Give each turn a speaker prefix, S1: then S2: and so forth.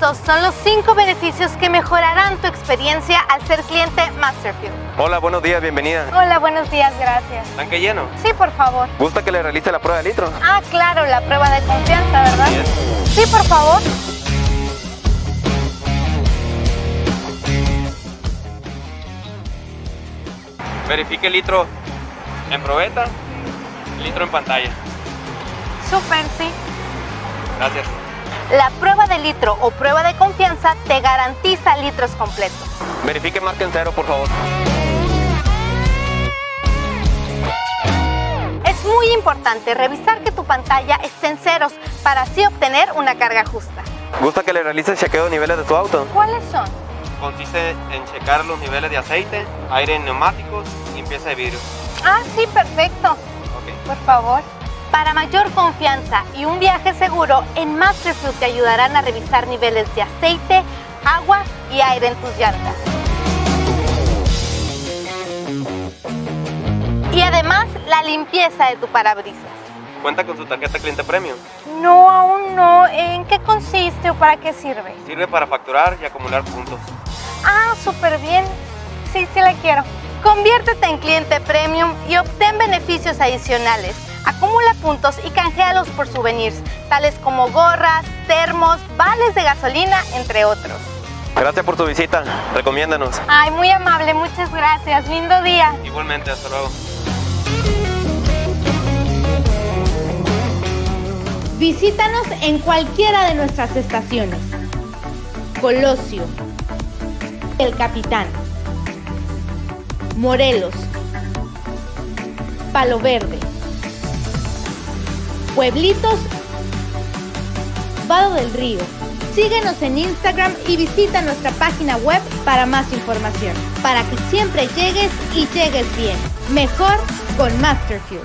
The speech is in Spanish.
S1: Estos son los 5 beneficios que mejorarán tu experiencia al ser cliente Masterfield.
S2: Hola, buenos días, bienvenida.
S1: Hola, buenos días, gracias.
S2: ¿Tanque lleno?
S1: Sí, por favor.
S2: ¿Gusta que le realice la prueba de litro?
S1: Ah, claro, la prueba de confianza, ¿verdad?
S2: Es.
S1: Sí, por favor.
S2: Verifique el litro en probeta, litro en pantalla.
S1: Súper, sí.
S2: Gracias.
S1: La prueba de litro o prueba de confianza te garantiza litros completos.
S2: Verifique marca en cero, por favor.
S1: Es muy importante revisar que tu pantalla esté en ceros para así obtener una carga justa.
S2: ¿Gusta que le realice el chequeo de niveles de su auto?
S1: ¿Cuáles son?
S2: Consiste en checar los niveles de aceite, aire en neumáticos, limpieza de vidrio.
S1: Ah, sí, perfecto.
S2: Ok.
S1: Por favor. Para mayor confianza y un viaje seguro, en Masterfuel te ayudarán a revisar niveles de aceite, agua y aire en tus llantas. Y además, la limpieza de tu parabrisas.
S2: ¿Cuenta con su tarjeta cliente premium?
S1: No, aún no. ¿En qué consiste o para qué sirve?
S2: Sirve para facturar y acumular puntos.
S1: Ah, súper bien. Sí, sí la quiero. Conviértete en cliente premium y obtén beneficios adicionales. Acumula puntos y canjealos por souvenirs, tales como gorras, termos, vales de gasolina, entre otros.
S2: Gracias por su visita. Recomiéndanos.
S1: Ay, muy amable, muchas gracias. Lindo día.
S2: Igualmente, hasta luego.
S3: Visítanos en cualquiera de nuestras estaciones. Colosio, El Capitán, Morelos, Palo Verde, Pueblitos, Vado del Río. Síguenos en Instagram y visita nuestra página web para más información, para que siempre llegues y llegues bien. Mejor con Masterfuel.